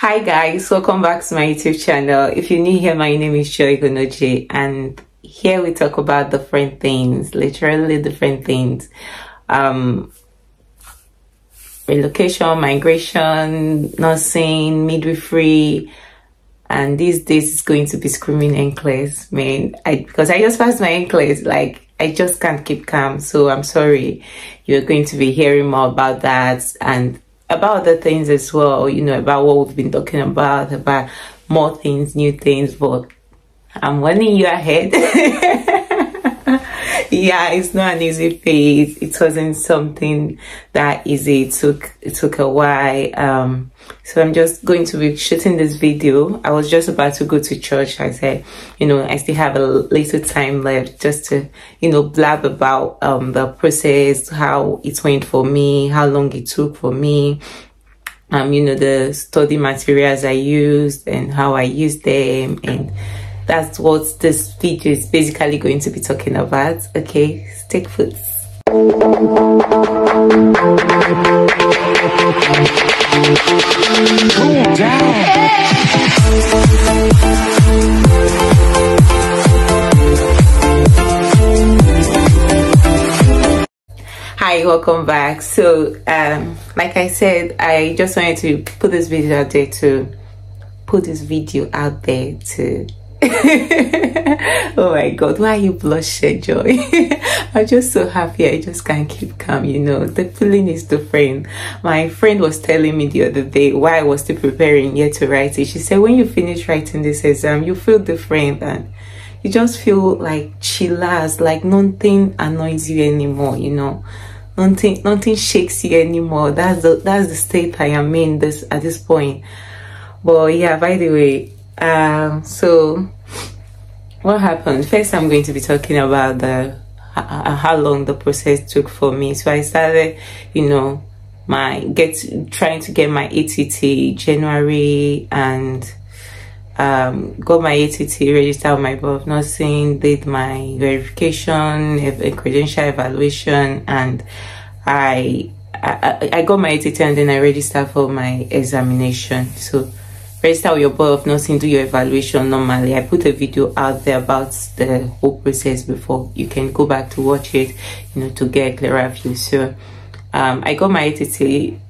Hi guys, welcome back to my YouTube channel. If you're new here, my name is Joy Ighonojie and here we talk about different things, literally different things. Um, relocation, migration, nursing, midwifery, and these days it's going to be screaming NCLEX, man. I because I just passed my NCLEX, like I just can't keep calm. So I'm sorry. You're going to be hearing more about that and about other things as well, you know, about what we've been talking about, about more things, new things, but I'm warning you ahead. yeah, it's not an easy phase. It wasn't something that easy. It took it took a while. Um, so I'm just going to be shooting this video. I was just about to go to church. I said, you know, I still have a little time left just to, you know, blab about um the process, how it went for me, how long it took for me, um, you know, the study materials I used and how I used them and that's what this video is basically going to be talking about okay? Stick foods hi welcome back. So um like i said i just wanted to put this video out there to put this video out there to oh my god why are you blushing joy? I'm just so happy. I just can't keep calm you know. The feeling is different. My friend was telling me the other day why i was still preparing yet to write it. She said when you finish writing this exam you feel different and you just feel like chillers like nothing annoys you anymore you know. Nothing nothing shakes you anymore. That's the that's the state i am in this at this point. But yeah by the way um so what happened first i'm going to be talking about the uh, how long the process took for me so i started you know my get trying to get my att january and um, got my ATT registered with my board of nursing, did my verification, a, credential evaluation, and I, I I got my ATT and then I registered for my examination. So register with your board of nursing, do your evaluation normally. I put a video out there about the whole process before. You can go back to watch it, you know, to get a clearer view. So um, I got my ATT,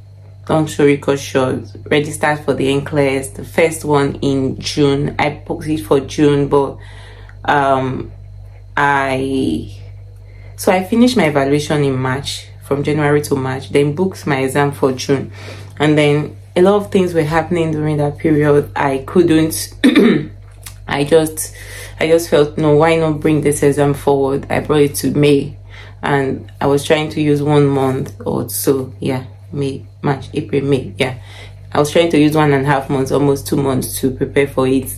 long story short, registered for the NCLEX, the first one in June. I booked it for June, but um, I, so I finished my evaluation in March, from January to March, then booked my exam for June. And then a lot of things were happening during that period. I couldn't. I just, I just felt no. Why not bring this exam forward? I brought it to May, and I was trying to use one month or so. Yeah, May, March, April, May. Yeah, I was trying to use one and a half months, almost two months to prepare for it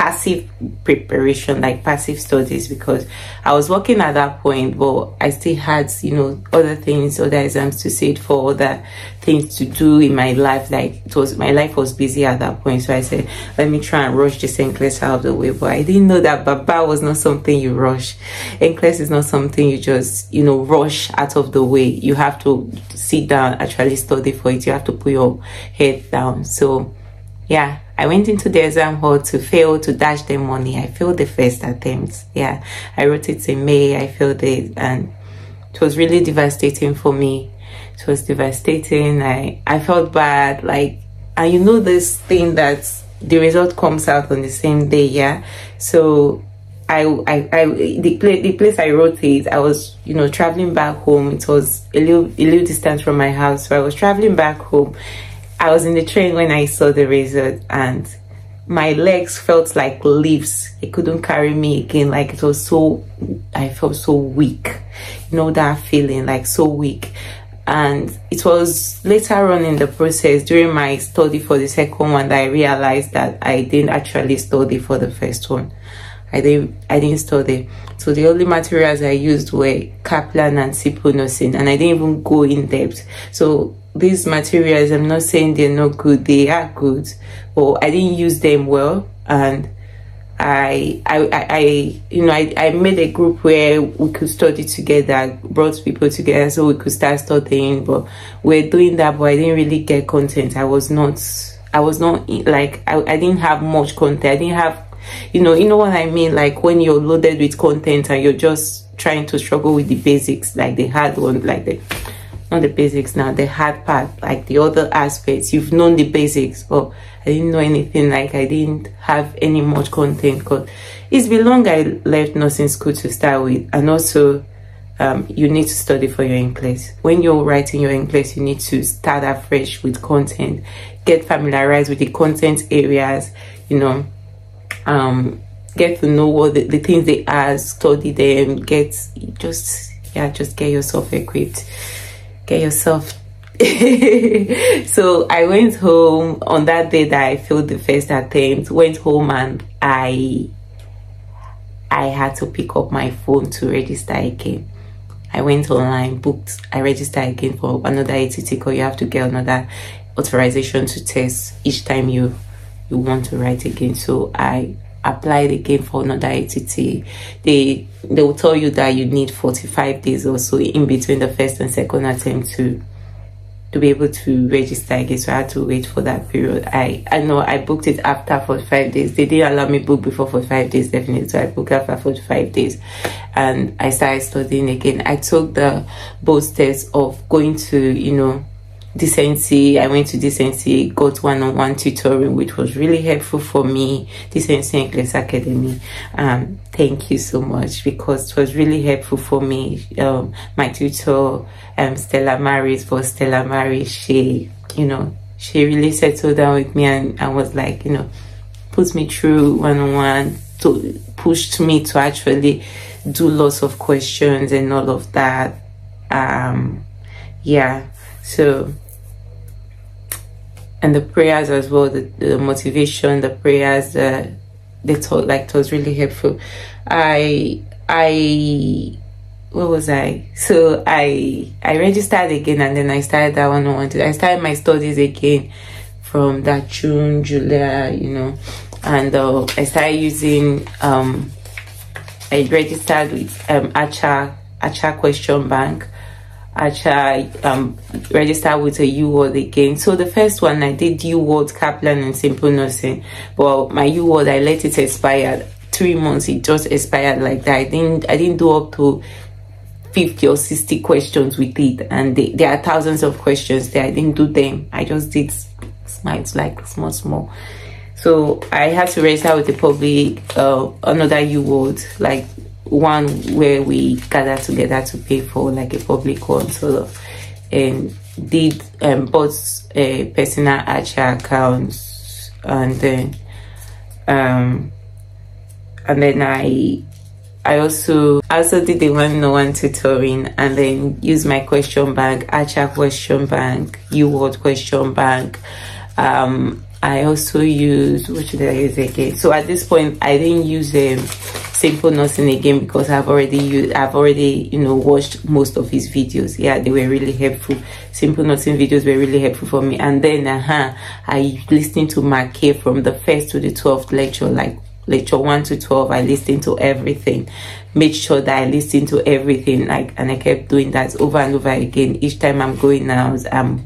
passive preparation like passive studies because i was working at that point but i still had you know other things other exams to sit for other things to do in my life. Like it was my life was busy at that point. So i said let me try and rush this NCLEX out of the way. But i didn't know that baba was not something you rush. NCLEX is not something you just you know rush out of the way. You have to sit down actually study for it. You have to put your head down. So yeah I went into the exam hall to fail to dash them money. I failed the first attempt. Yeah, I wrote it in May. I failed it, and it was really devastating for me. It was devastating. I I felt bad. Like, and you know this thing that the result comes out on the same day. Yeah, so I, I, I, the place, the place I wrote it, I was, you know, traveling back home. It was a little, a little distance from my house, so I was traveling back home, I was in the train when I saw the result and my legs felt like leaves. It couldn't carry me again. Like it was so, I felt so weak. You know that feeling, like so weak. And it was later on in the process during my study for the second one that I realized that I didn't actually study for the first one. I didn't I didn't study. So the only materials I used were Kaplan and SIPO and I didn't even go in depth. So these materials i'm not saying they're not good they are good but i didn't use them well and I, I, I, you know, I, I made a group where we could study together, brought people together so we could start studying. But we're doing that, but I didn't really get content. I was not, I was not like I, I didn't have much content. I didn't have you know, you know what I mean? Like when you're loaded with content and you're just trying to struggle with the basics, like the hard one, like the not the basics now, the hard part, like the other aspects. You've known the basics, but I didn't know anything. Like I didn't have any much content because it's been long I left nursing school to start with, and also um, you need to study for your NCLEX. When you're writing your NCLEX, you need to start afresh with content, get familiarized with the content areas, you know, um, get to know what the, the things they ask, study them, get just yeah, just get yourself equipped, get yourself. so I went home on that day that I failed the first attempt. Went home and I I had to pick up my phone to register again. I went online, booked, I registered again for another ATT because you have to get another authorization to test each time you you want to write again. So I applied again for another ATT. They they will tell you that you need 45 days or so in between the first and second attempt to to be able to register again. So I had to wait for that period. I I know I booked it after 45 days. They didn't allow me book before 45 days definitely. So I booked after 45 days and I started studying again. I took the both test of going to, you know, decency i went to decency got one-on-one tutoring which was really helpful for me decency NCLEX academy. Um thank you so much because it was really helpful for me. Um my tutor um stella maris for stella maris she you know she really settled down with me and, I was like you know put me through one-on-one to pushed me to actually do lots of questions and all of that. Um yeah so and the prayers as well the, the motivation the prayers uh, they taught like it was really helpful. I i what was i? So i i registered again and then i started that one on one. i started my studies again from that june july you know and uh, i started using um i registered with um Archer Archer question bank actually um, register with a UWorld again. So the first one I did UWorld Kaplan and simple nursing, but my UWorld I let it expire three months. It just expired like that. I didn't I didn't do up to 50 or 60 questions with it and they, there are thousands of questions there. I didn't do them. I just did smiles like small small. So I had to register with the public uh, another UWorld like one where we gather together to pay for like a public one sort of and did um both a personal Archer accounts and then um and then I I also I also did the one-on-one tutoring and then use my question bank, Archer question bank, UWorld question bank, um I also use what should I use again? So at this point I didn't use um simple nursing again because I've already used, I've already you know watched most of his videos. Yeah, they were really helpful. Simple nursing videos were really helpful for me. And then uh -huh, I listened to Mark K from the first to the 12th lecture, like lecture 1 to 12 i listened to everything made sure that i listened to everything like and i kept doing that over and over again each time i'm going now i'm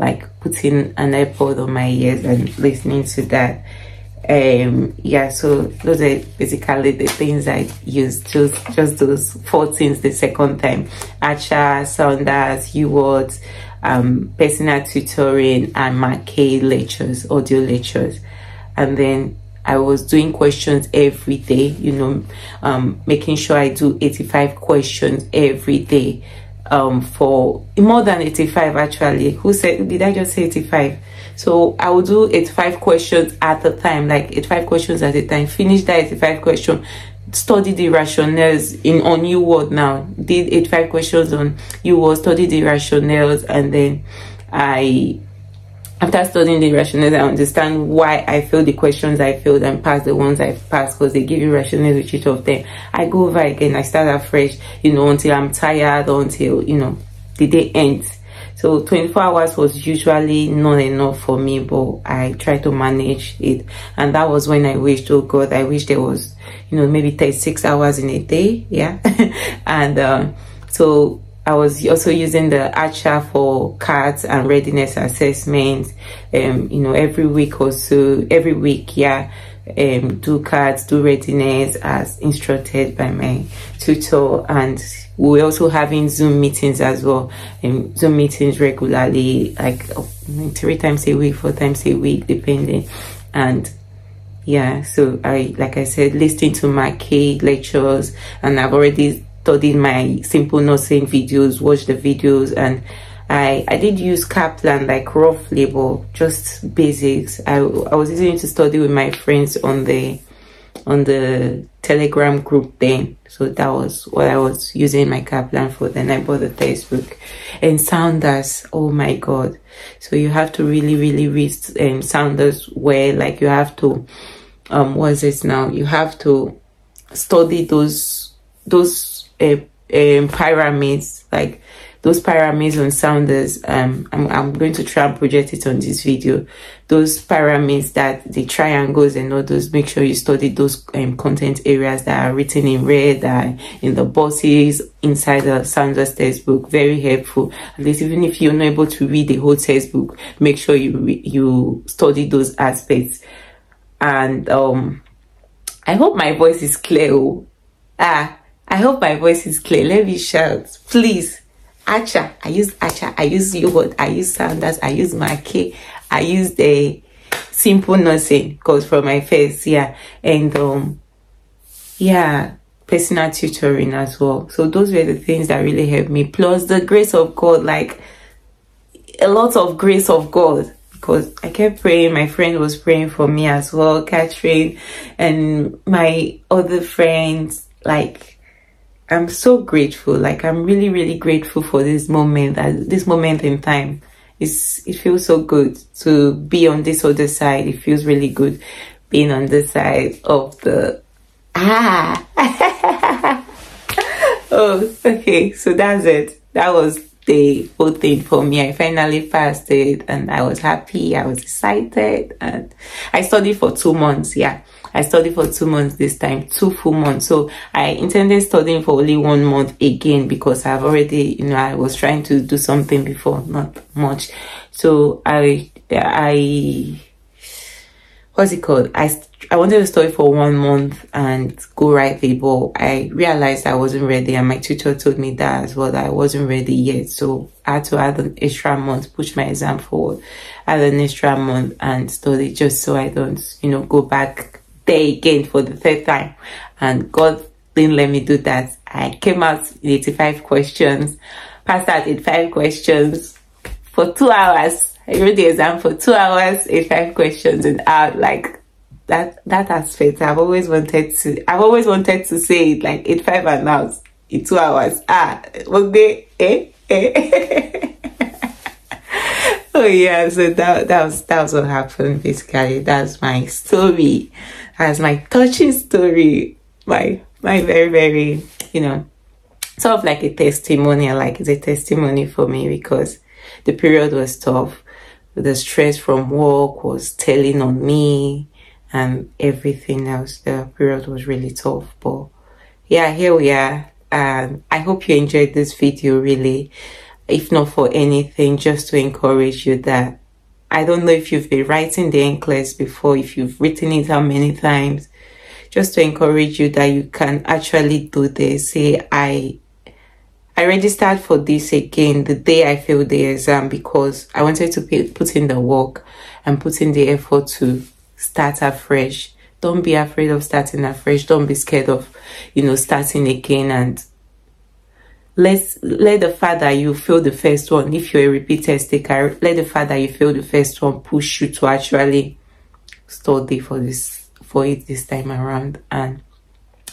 like putting an airpod on my ears and listening to that um yeah so those are basically the things i used just just those four things the second time Archer saunders UWorlds um personal tutoring and k lectures audio lectures and then I was doing questions every day, you know, um, making sure I do 85 questions every day um, for more than 85 actually. Who said, did I just say 85? So I will do 85 questions at a time, like 85 questions at a time. Finish that 85 question, study the rationales in on UWorld now. Did 85 questions on UWorld study the rationales, and then I after studying the rationales, I understand why I failed the questions I failed and pass the ones I passed because they give you rationales with each of them. I go over again, I start afresh, you know, until I'm tired, until, you know, the day ends. So 24 hours was usually not enough for me, but I try to manage it. And that was when I wished, oh God, I wish there was, you know, maybe 36 hours in a day. Yeah. and, um, so I was also using the Archer for cards and readiness assessments. Um, you know, every week or so, every week, yeah, um, do cards, do readiness as instructed by my tutor. And we're also having Zoom meetings as well. Um, Zoom meetings regularly, like three times a week, four times a week, depending. And yeah, so I, like I said, listening to my K lectures and I've already studied my simple nursing videos, watched the videos and I, I did use Kaplan like roughly, but just basics. I, I was using to study with my friends on the on the Telegram group then. So that was what I was using my Kaplan for. Then I bought the textbook and Saunders. Oh my God! So you have to really, really read um, Saunders well. Like you have to, um, what is this now? You have to study those those uh, um, pyramids like those pyramids on Saunders um I'm, I'm going to try and project it on this video. Those pyramids that the triangles and all those make sure you study those um, content areas that are written in red that in the boxes inside the Saunders textbook very helpful. At least even if you're not able to read the whole textbook make sure you you study those aspects. And um I hope my voice is clear. Oh. ah I hope my voice is clear. Let me shout. Please Archer. I use Archer. I use UWorld. I use Saunders. I use Mackey. I use the simple nursing because for my face, yeah. And um yeah, personal tutoring as well. So those were the things that really helped me. Plus the grace of God, like a lot of grace of God. Because I kept praying, my friend was praying for me as well, Catherine, and my other friends, like I'm so grateful. Like I'm really, really grateful for this moment, That this moment in time. It's, it feels so good to be on this other side. It feels really good being on the side of the, ah. oh, okay. So that's it. That was the whole thing for me. I finally fasted and I was happy. I was excited and I studied for two months. Yeah. I studied for two months this time, two full months. So I intended studying for only one month again because I've already, you know, I was trying to do something before, not much. So I, I, what's it called? I, I wanted to study for one month and go right the but I realized I wasn't ready and my tutor told me that as well, that I wasn't ready yet. So I had to add an extra month, push my exam forward, add an extra month and study just so I don't, you know, go back again for the third time. And God didn't let me do that. I came out with 85 questions, passed out 85 questions for two hours. I wrote the exam for two hours, 85 questions and out like that that aspect I've always wanted to I've always wanted to say it like 85 and out in two hours. Ah okay eh eh Oh yeah, so that that was that was what happened basically. That's my story as my touching story, my my very very you know sort of like a testimonial, like it's a testimony for me because the period was tough. The stress from work was telling on me and everything else. The period was really tough, but yeah, here we are. And I hope you enjoyed this video really. If not for anything, just to encourage you that I don't know if you've been writing the NCLEX before, if you've written it how many times, just to encourage you that you can actually do this. Say, I, I registered for this again the day I failed the exam because I wanted to put in the work and put in the effort to start afresh. Don't be afraid of starting afresh. Don't be scared of, you know, starting again and let's let the fact that you fail the first one if you're a repeat test taker let the fact that you fail the first one push you to actually study for this for it this time around. And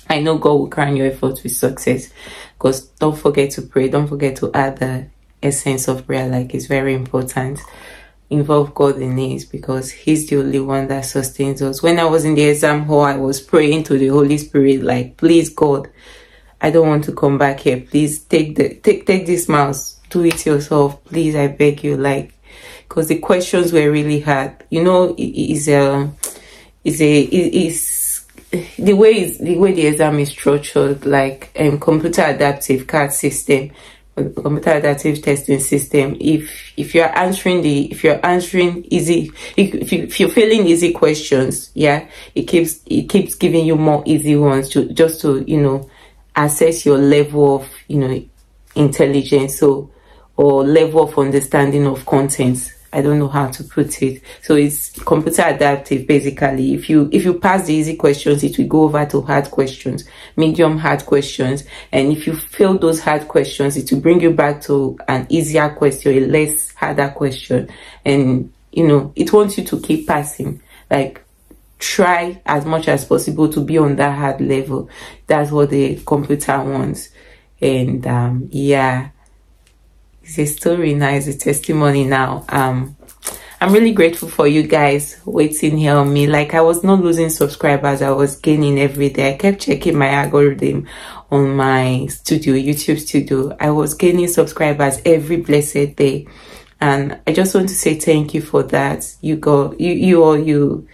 i know god will crown your effort with success because don't forget to pray. Don't forget to add the essence of prayer like it's very important. Involve god in it because he's the only one that sustains us. When i was in the exam hall i was praying to the holy spirit like please god I don't want to come back here. Please take the take take this mouse. Do it yourself. Please, I beg you. Like, because the questions were really hard. You know, it is a is a is the way is the way the exam is structured. Like, um, computer adaptive card system. computer adaptive testing system if if you're answering the if you're answering easy if, you, if you're failing easy questions yeah it keeps it keeps giving you more easy ones to just to you know assess your level of you know intelligence so or level of understanding of contents. I don't know how to put it. So it's computer adaptive basically. If you if you pass the easy questions, it will go over to hard questions, medium hard questions. And if you fail those hard questions, it will bring you back to an easier question, a less harder question. And you know, it wants you to keep passing. Like try as much as possible to be on that hard level. That's what the computer wants. And um yeah it's a story now, it's a testimony now. Um, I'm really grateful for you guys waiting here on me. Like I was not losing subscribers, I was gaining every day. I kept checking my algorithm on my studio, YouTube studio. I was gaining subscribers every blessed day. And I just want to say thank you for that. You go, you, you all, you,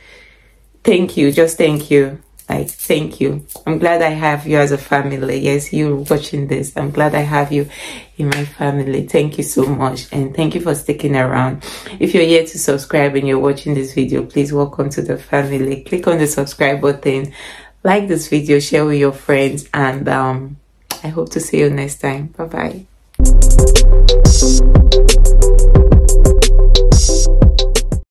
thank you, just thank you. Like thank you. I'm glad i have you as a family. Yes you're watching this. I'm glad i have you in my family. Thank you so much and thank you for sticking around. If you're here to subscribe and you're watching this video please welcome to the family. Click on the subscribe button like this video share with your friends and um i hope to see you next time. Bye bye